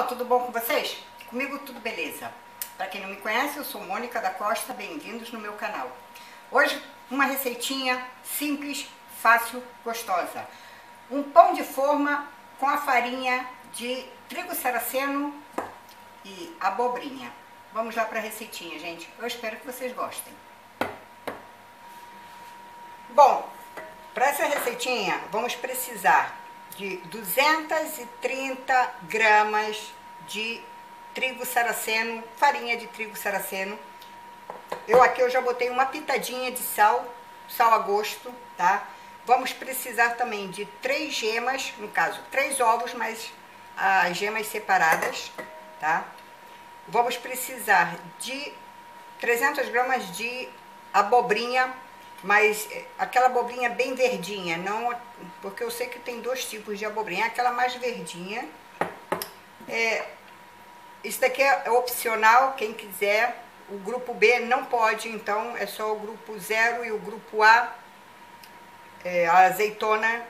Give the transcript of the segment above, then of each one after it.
pessoal, tudo bom com vocês? Comigo tudo beleza. Para quem não me conhece, eu sou Mônica da Costa, bem-vindos no meu canal. Hoje uma receitinha simples, fácil, gostosa. Um pão de forma com a farinha de trigo saraceno e abobrinha. Vamos lá para a receitinha, gente. Eu espero que vocês gostem. Bom, para essa receitinha vamos precisar de 230 gramas de trigo saraceno, farinha de trigo saraceno. Eu aqui eu já botei uma pitadinha de sal, sal a gosto, tá? Vamos precisar também de três gemas, no caso, três ovos, mas as gemas separadas, tá? Vamos precisar de 300 gramas de abobrinha mas eh, aquela abobrinha bem verdinha, não, porque eu sei que tem dois tipos de abobrinha, aquela mais verdinha. É, isso daqui é opcional, quem quiser. O grupo B não pode, então é só o grupo 0 e o grupo A, é, a azeitona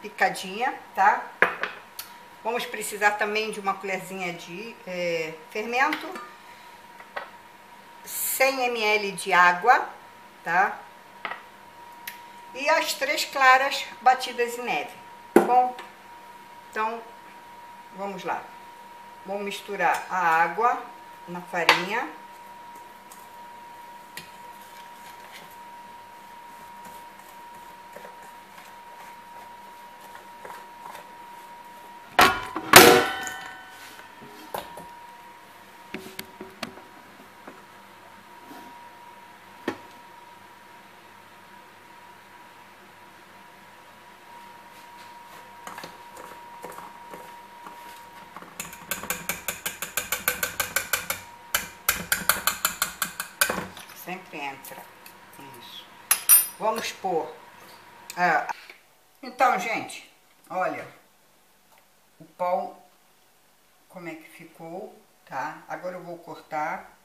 picadinha, tá? Vamos precisar também de uma colherzinha de é, fermento, 100 ml de água, tá? E as três claras batidas em neve. Bom? Então, vamos lá. Vou misturar a água na farinha. sempre entra. Isso. Vamos pôr. Ah, então, gente, olha o pão, como é que ficou, tá? Agora eu vou cortar.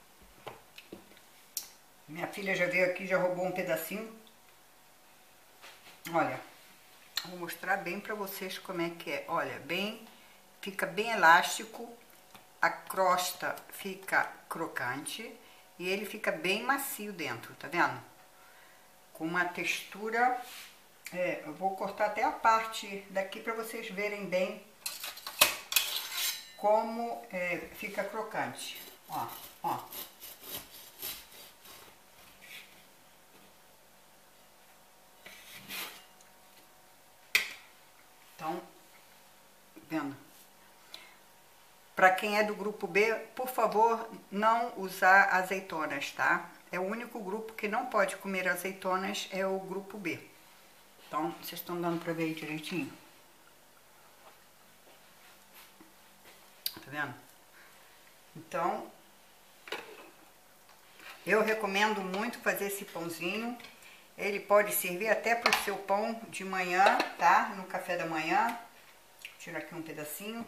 Minha filha já veio aqui, já roubou um pedacinho. Olha, vou mostrar bem pra vocês como é que é. Olha, bem, fica bem elástico, a crosta fica crocante e ele fica bem macio dentro, tá vendo? Com uma textura... É, eu vou cortar até a parte daqui para vocês verem bem como é, fica crocante. Ó, ó. Então, vendo? Para quem é do grupo B, por favor, não usar azeitonas, tá? É o único grupo que não pode comer azeitonas, é o grupo B. Então, vocês estão dando para ver direitinho? Tá vendo? Então, eu recomendo muito fazer esse pãozinho. Ele pode servir até para o seu pão de manhã, tá? No café da manhã. Tiro aqui um pedacinho.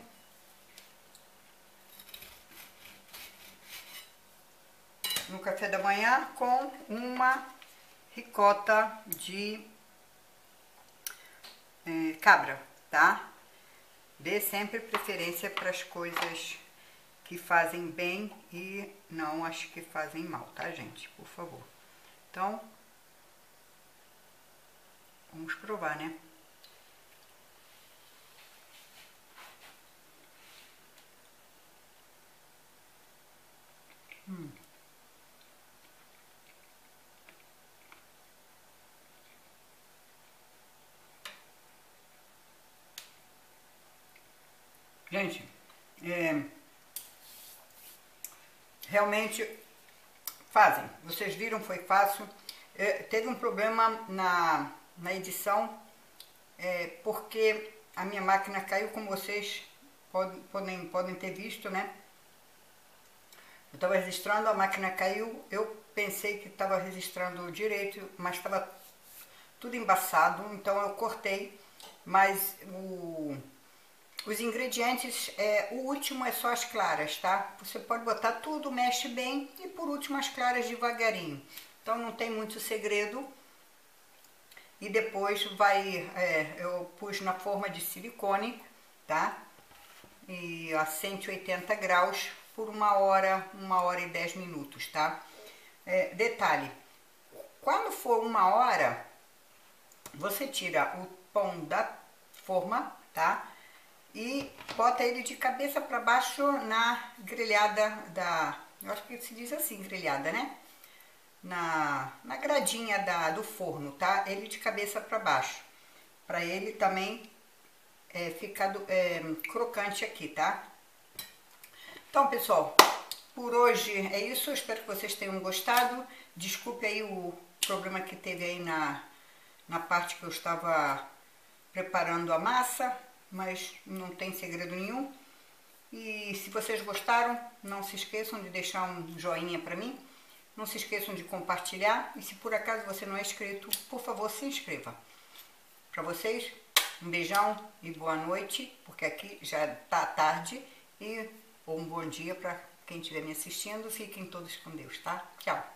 No café da manhã com uma ricota de é, cabra, tá? Dê sempre preferência para as coisas que fazem bem e não as que fazem mal, tá, gente? Por favor. Então, vamos provar, né? Gente, é, realmente fazem. Vocês viram, foi fácil. É, teve um problema na, na edição, é, porque a minha máquina caiu, como vocês podem, podem, podem ter visto, né? Eu estava registrando, a máquina caiu, eu pensei que estava registrando direito, mas estava tudo embaçado, então eu cortei, mas o os ingredientes, é, o último é só as claras, tá? Você pode botar tudo, mexe bem e por último as claras devagarinho. Então não tem muito segredo. E depois vai, é, eu pus na forma de silicone, tá? e a 180 graus por uma hora, uma hora e dez minutos, tá? É, detalhe, quando for uma hora, você tira o pão da forma, tá? E bota ele de cabeça para baixo na grelhada da... Eu acho que se diz assim, grelhada, né? Na, na gradinha da, do forno, tá? Ele de cabeça para baixo. Para ele também é, ficar do, é, crocante aqui, tá? Então, pessoal, por hoje é isso. Eu espero que vocês tenham gostado. Desculpe aí o problema que teve aí na, na parte que eu estava preparando a massa, mas não tem segredo nenhum. E se vocês gostaram, não se esqueçam de deixar um joinha para mim. Não se esqueçam de compartilhar. E se por acaso você não é inscrito, por favor, se inscreva. Para vocês, um beijão e boa noite, porque aqui já tá tarde. E um bom dia para quem estiver me assistindo. Fiquem todos com Deus, tá? Tchau.